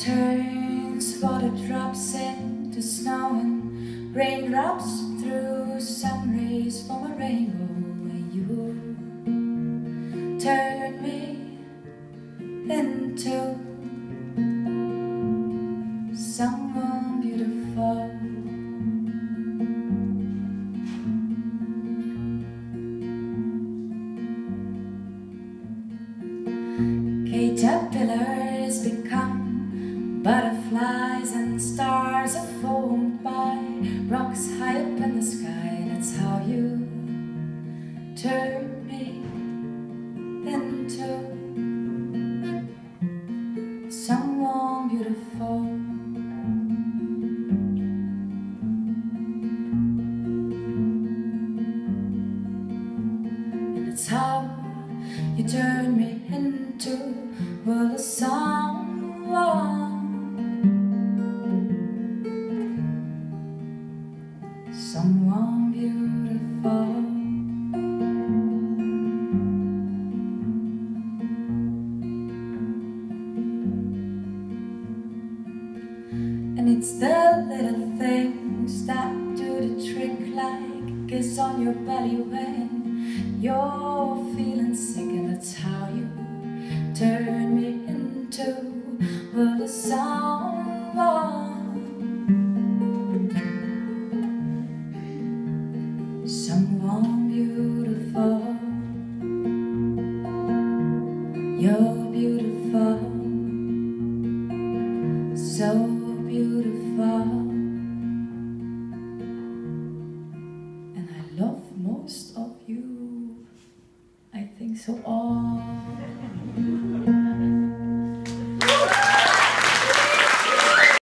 turns water drops into snow and raindrops through. Sun rays from a rainbow and you turn me into someone beautiful. Caterpillars become butterflies and stars are formed by rocks high up in the sky. That's how you turn me into someone beautiful. And it's how you turn me into someone beautiful. And it's the little things that do the trick, like kiss on your belly when you're feeling sick, and that's how you turn me into someone, someone You're beautiful, so beautiful, and I love most of you. I think so. All.